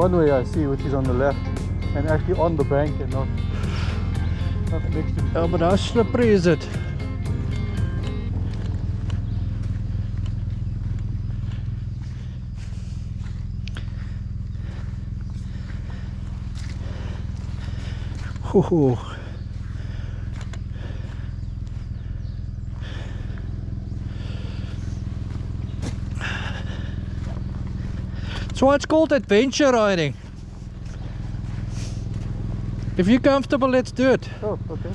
one way I see, which is on the left, and actually on the bank and not, not next to Ja, maar how slippery is it? Ooh. That's why it's called adventure riding. If you're comfortable, let's do it. Oh, okay.